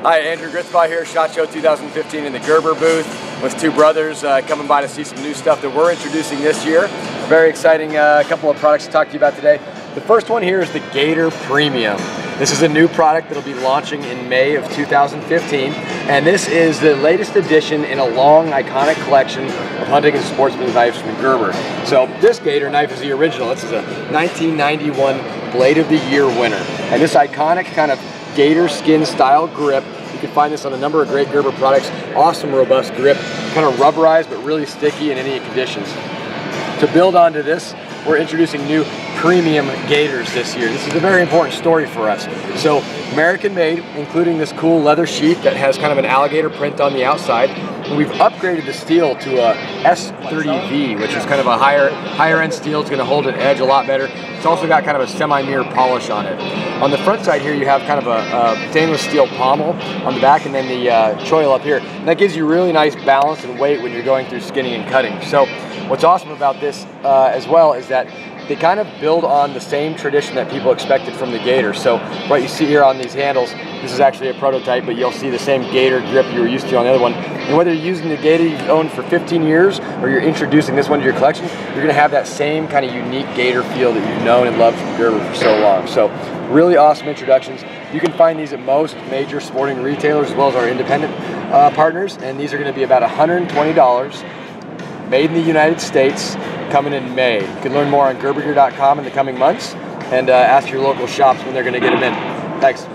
Hi, Andrew Gritzbaugh here, SHOT Show 2015 in the Gerber booth with two brothers uh, coming by to see some new stuff that we're introducing this year. Very exciting uh, couple of products to talk to you about today. The first one here is the Gator Premium. This is a new product that'll be launching in May of 2015, and this is the latest addition in a long, iconic collection of hunting and sportsman knives from Gerber. So this Gator knife is the original. This is a 1991 Blade of the Year winner, and this iconic kind of gator skin style grip. You can find this on a number of great Gerber products. Awesome, robust grip, kind of rubberized, but really sticky in any conditions. To build onto this, we're introducing new premium gators this year. This is a very important story for us. So American made, including this cool leather sheath that has kind of an alligator print on the outside. And we've upgraded the steel to a S30V, which is kind of a higher higher end steel. It's gonna hold an edge a lot better. It's also got kind of a semi-mirror polish on it. On the front side here, you have kind of a, a stainless steel pommel on the back and then the uh, choil up here. And that gives you really nice balance and weight when you're going through skinning and cutting. So what's awesome about this uh, as well is that they kind of build on the same tradition that people expected from the Gator. So what you see here on these handles, this is actually a prototype, but you'll see the same Gator grip you were used to on the other one. And whether you're using the Gator you've owned for 15 years or you're introducing this one to your collection, you're gonna have that same kind of unique Gator feel that you've known and loved from Gerber for so long. So really awesome introductions. You can find these at most major sporting retailers as well as our independent uh, partners, and these are gonna be about $120 made in the United States, coming in May. You can learn more on gerbergear.com in the coming months and uh, ask your local shops when they're going to get them in. Thanks.